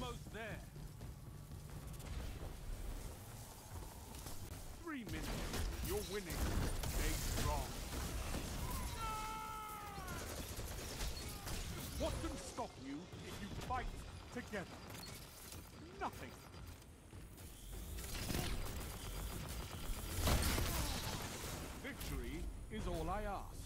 almost there. Three minutes. You're winning. Stay strong. What can stop you if you fight together? Nothing. Victory is all I ask.